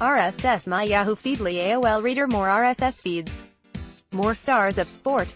RSS My Yahoo Feedly AOL Reader More RSS feeds. More stars of sport.